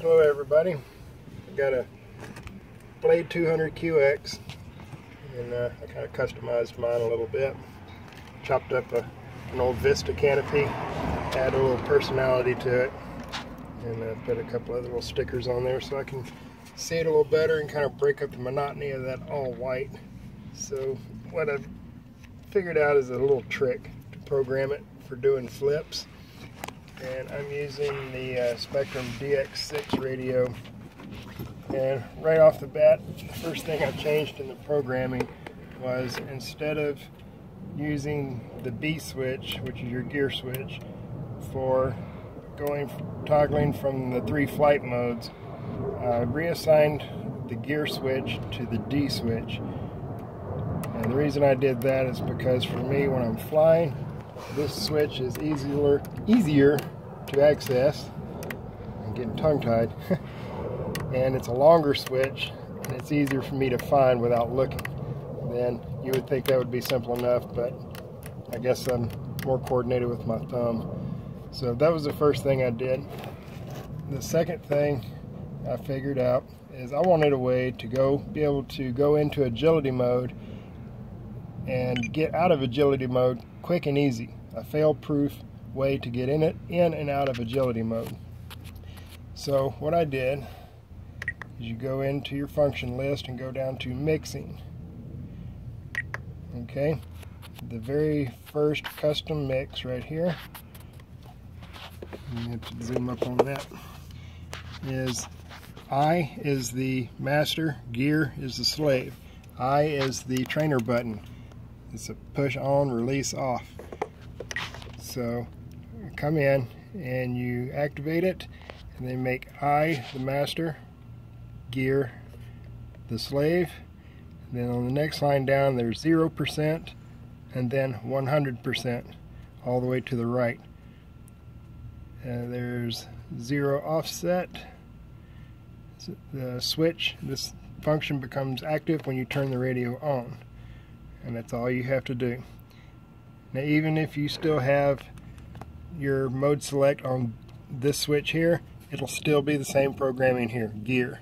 Hello everybody. I got a Blade 200 QX and uh, I kind of customized mine a little bit. Chopped up a, an old Vista canopy, add a little personality to it, and uh, put a couple other little stickers on there so I can see it a little better and kind of break up the monotony of that all white. So what I've figured out is a little trick to program it for doing flips and I'm using the uh, Spektrum DX6 radio. And right off the bat the first thing I changed in the programming was instead of using the B switch which is your gear switch for going toggling from the three flight modes I reassigned the gear switch to the D switch. And the reason I did that is because for me when I'm flying this switch is easier easier to access. I'm getting tongue-tied. and it's a longer switch and it's easier for me to find without looking. Then you would think that would be simple enough, but I guess I'm more coordinated with my thumb. So that was the first thing I did. The second thing I figured out is I wanted a way to go be able to go into agility mode and get out of agility mode quick and easy a fail-proof way to get in it in and out of agility mode. So what I did is you go into your function list and go down to mixing. Okay, the very first custom mix right here. You have to zoom up on that. Is I is the master, gear is the slave. I is the trainer button. It's a push on, release off. So come in and you activate it and then make I the master, gear the slave. Then on the next line down there's 0% and then 100% all the way to the right. And there's zero offset. The switch, this function becomes active when you turn the radio on. And that's all you have to do. Now even if you still have your mode select on this switch here, it'll still be the same programming here, gear.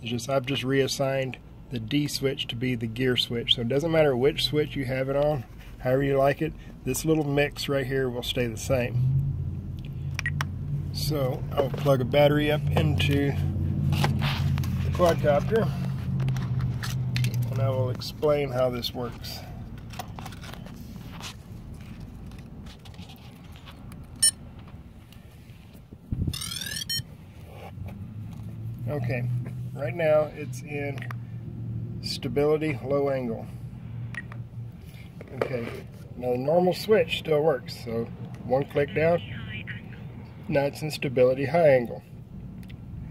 It's just I've just reassigned the D switch to be the gear switch. So it doesn't matter which switch you have it on, however you like it, this little mix right here will stay the same. So I'll plug a battery up into the quadcopter and I will explain how this works. Okay, right now it's in stability low angle. Okay, now the normal switch still works, so one click down, now it's in stability high angle.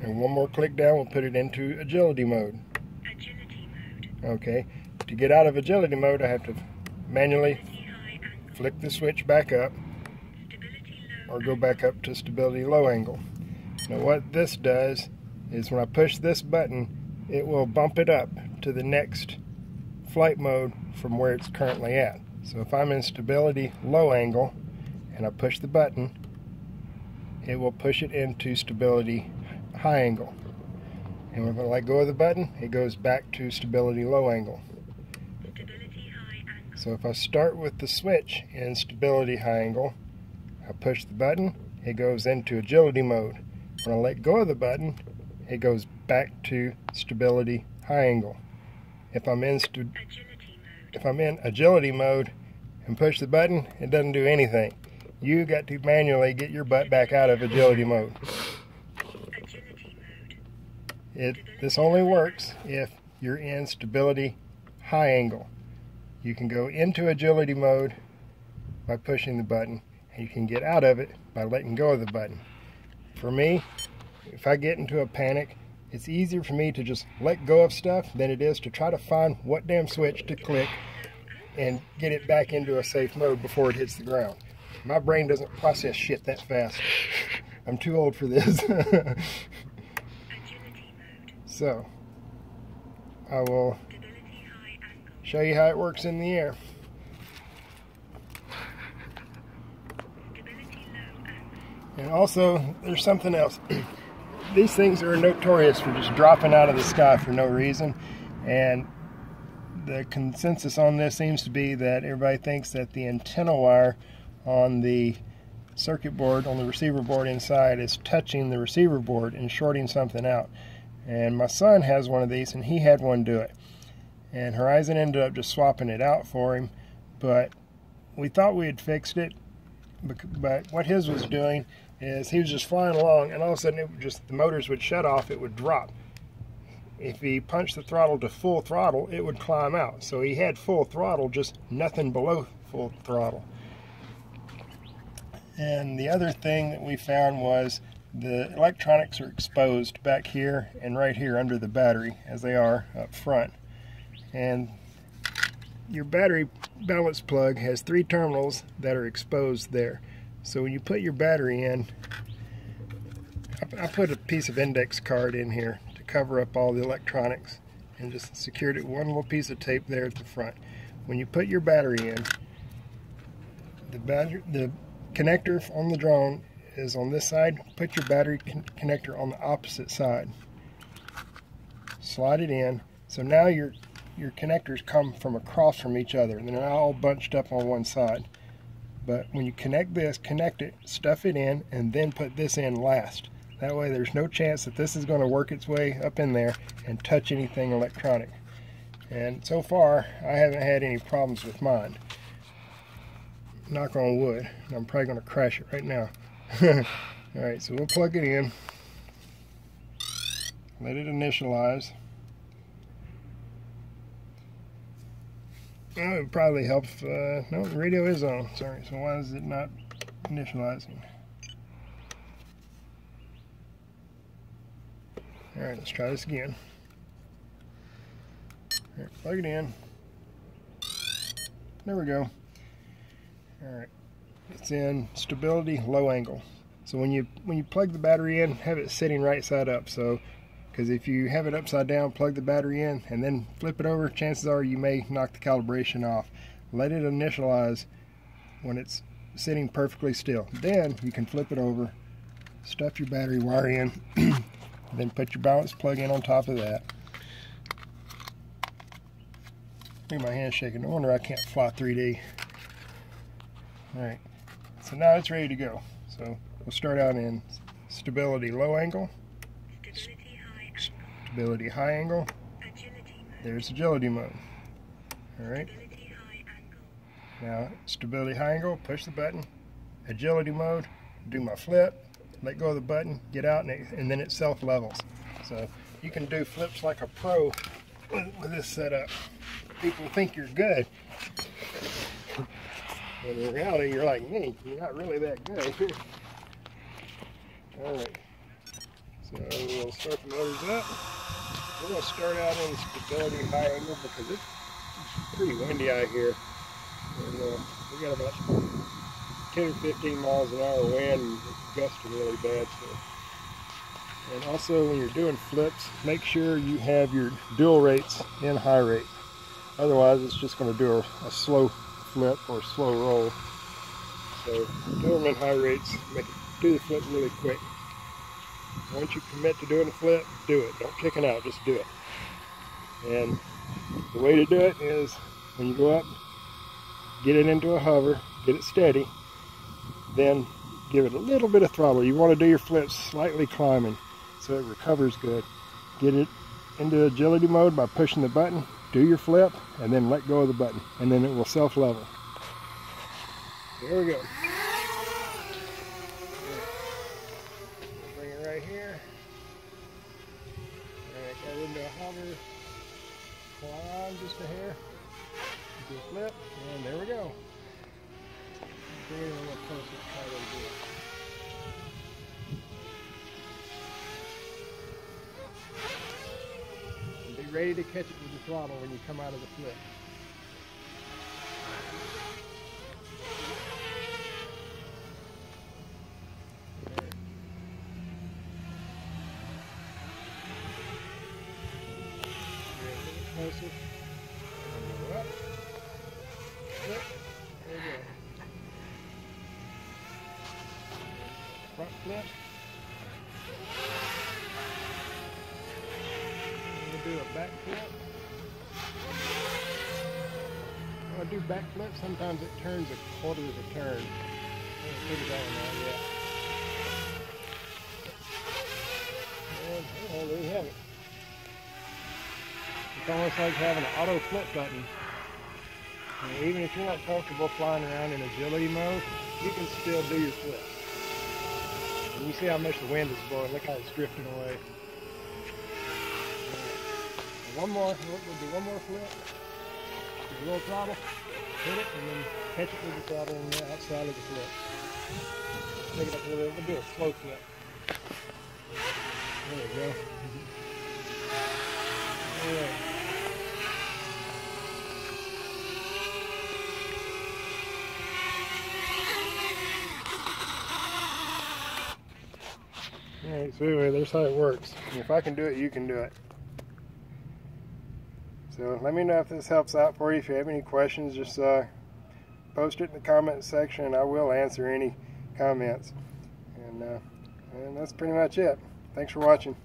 And one more click down will put it into agility mode. Agility mode. Okay, to get out of agility mode I have to manually flick the switch back up or go back up to stability low angle. Now what this does is when I push this button, it will bump it up to the next flight mode from where it's currently at. So if I'm in stability low angle and I push the button, it will push it into stability high angle. And when I let go of the button, it goes back to stability low angle. So if I start with the switch in stability high angle, I push the button, it goes into agility mode. When I let go of the button, it goes back to stability high angle. If I'm in if I'm in agility mode and push the button, it doesn't do anything. You got to manually get your butt back out of agility mode. It this only works if you're in stability high angle. You can go into agility mode by pushing the button and you can get out of it by letting go of the button. For me, if I get into a panic, it's easier for me to just let go of stuff than it is to try to find what damn switch to click and get it back into a safe mode before it hits the ground. My brain doesn't process shit that fast. I'm too old for this. so, I will show you how it works in the air. And also, there's something else. these things are notorious for just dropping out of the sky for no reason. And the consensus on this seems to be that everybody thinks that the antenna wire on the circuit board on the receiver board inside is touching the receiver board and shorting something out. And my son has one of these and he had one do it. And Horizon ended up just swapping it out for him. But we thought we had fixed it. But what his was doing is he was just flying along and all of a sudden it just the motors would shut off, it would drop. If he punched the throttle to full throttle, it would climb out. So he had full throttle, just nothing below full throttle. And the other thing that we found was the electronics are exposed back here and right here under the battery as they are up front. And your battery balance plug has three terminals that are exposed there. So when you put your battery in, I put a piece of index card in here to cover up all the electronics and just secured it one little piece of tape there at the front. When you put your battery in, the battery, the connector on the drone is on this side. Put your battery con connector on the opposite side. Slide it in. So now your your connectors come from across from each other and they're all bunched up on one side. But when you connect this, connect it, stuff it in, and then put this in last. That way there's no chance that this is going to work its way up in there and touch anything electronic. And so far, I haven't had any problems with mine knock on wood. I'm probably going to crash it right now. Alright, so we'll plug it in. Let it initialize. Oh, it probably helps. Uh, no, the radio is on. Sorry, so why is it not initializing? Alright, let's try this again. plug it in. There we go. All right, it's in stability low angle. So when you when you plug the battery in, have it sitting right side up. So because if you have it upside down, plug the battery in, and then flip it over, chances are you may knock the calibration off. Let it initialize when it's sitting perfectly still. Then you can flip it over, stuff your battery wire in, then put your balance plug in on top of that. Look at my hand shaking. No wonder I can't fly 3D. Alright, so now it's ready to go. So we'll start out in stability low angle, stability high angle, there's agility mode. Alright, now stability high angle, push the button, agility mode, do my flip, let go of the button, get out, and, it, and then it self levels. So you can do flips like a pro with, this setup. People think you're good. When in reality, you're like me. You're not really that good. All right. So we'll start the motors up. We're going to start out in stability high angle because it's, pretty windy out here. And uh, we got about 10 or 15 miles an hour wind and gusting really bad. So. And also when you're doing flips, make sure you have your dual rates in high rate. Otherwise it's just going to do a, a slow flip or slow roll. So do them in high rates, make do the flip really quick. Once you commit to doing a flip, do it. Don't chicken out, just do it. And the way to do it is when you go up, get it into a hover, get it steady, then give it a little bit of throttle. You want to do your flips slightly climbing so it recovers good. Get it into agility mode by pushing the button, do your flip, and then let go of the button, and then it will self-level. There we go. Bring it right here. Alright, got into a hover. Climb just a hair. Do a flip, and there we go. Little it. ready to catch it with the throttle when you come out of the flip. Closer. Up. Flip. There we go. Front flip. do a back flip. When I do sometimes it turns a quarter of a turn. And, well, there you have it. It's almost like having an auto flip button. And even if you're not comfortable flying around in agility mode, you can still do your flip. And you see how much the wind is blowing. Look how it's drifting away. One more, we'll, do one more flip. A little throttle, hit it, and then catch it with the throttle on the outside of the flip. Take it up a little bit. We'll do a slow flip. There we go. All right. Alright, so anyway, there's how it works. If I can do it, you can do it. So let me know if this helps out for you. If you have any questions, just uh, post it in the comment section and I will answer any comments. And, uh, and that's pretty much it. Thanks for watching.